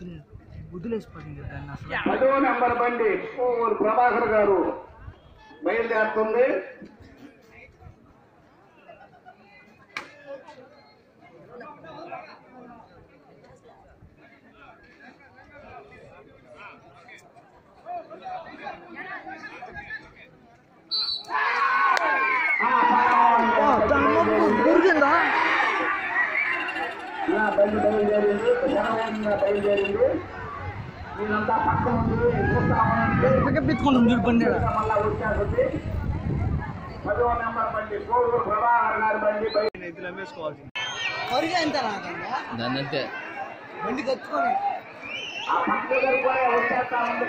బుద్ధులు బుద్ధులేసి పడింది దాన్ని అసలు పదో నెంబర్ బండి ప్రభాకర్ గారు బయలుదేరుతుంది గురికిందా బండి బయలుదేరింది బయలుదేరింది మీరంతా పక్కన. పిక్కెత్తుకుంటుంది చూడు బండి. మళ్ళా వచ్చేస్తుంది పదో నెంబర్ బండి కోడూరు ప్రభాకర్ గారి బండి బయలు పరిగా ఎంత నాకన్నా దాన్ని అంతే బండి కత్తుకొని ఆ పక్క దగ్గర కూడా వచ్చేస్తా ఉంది.